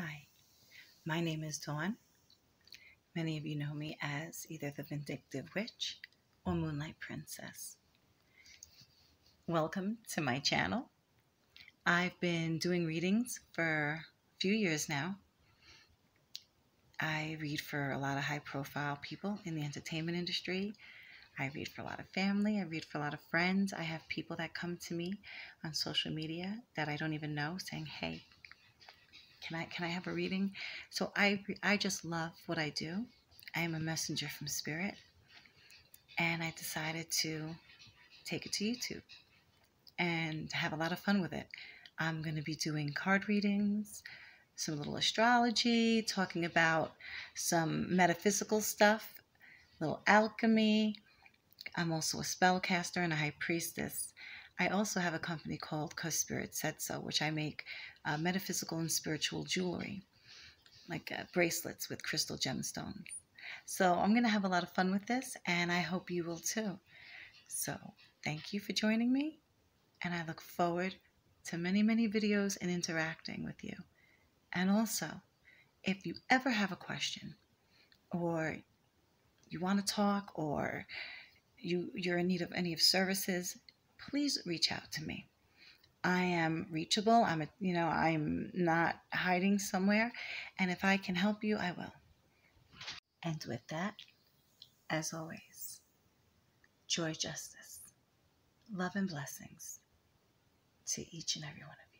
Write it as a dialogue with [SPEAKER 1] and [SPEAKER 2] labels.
[SPEAKER 1] Hi, my name is Dawn. Many of you know me as either the Vindictive Witch or Moonlight Princess. Welcome to my channel. I've been doing readings for a few years now. I read for a lot of high profile people in the entertainment industry. I read for a lot of family. I read for a lot of friends. I have people that come to me on social media that I don't even know saying, hey, can I can I have a reading? So I I just love what I do. I am a messenger from spirit, and I decided to take it to YouTube and have a lot of fun with it. I'm going to be doing card readings, some little astrology, talking about some metaphysical stuff, little alchemy. I'm also a spellcaster and a high priestess. I also have a company called Cause Spirit Said So, which I make uh, metaphysical and spiritual jewelry, like uh, bracelets with crystal gemstones. So I'm going to have a lot of fun with this, and I hope you will too. So thank you for joining me, and I look forward to many, many videos and interacting with you. And also, if you ever have a question, or you want to talk, or you, you're in need of any of services, please reach out to me. I am reachable. I'm a, you know, I'm not hiding somewhere. And if I can help you, I will. And with that, as always, joy, justice, love, and blessings to each and every one of you.